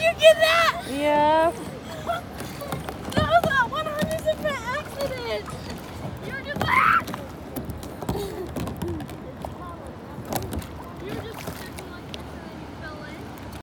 You get that? Yeah.